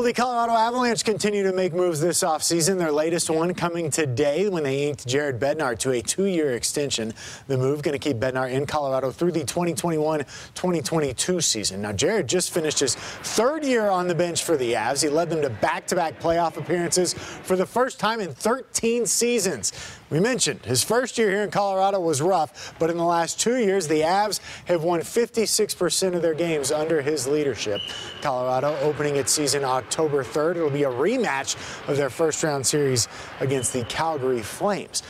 Well, the Colorado Avalanche continue to make moves this offseason. Their latest one coming today when they inked Jared Bednar to a two-year extension. The move going to keep Bednar in Colorado through the 2021-2022 season. Now, Jared just finished his third year on the bench for the Avs. He led them to back-to-back playoff appearances for the first time in 13 seasons. We mentioned his first year here in Colorado was rough, but in the last two years, the Avs have won 56% of their games under his leadership. Colorado opening its season October 3rd. It'll be a rematch of their first round series against the Calgary Flames.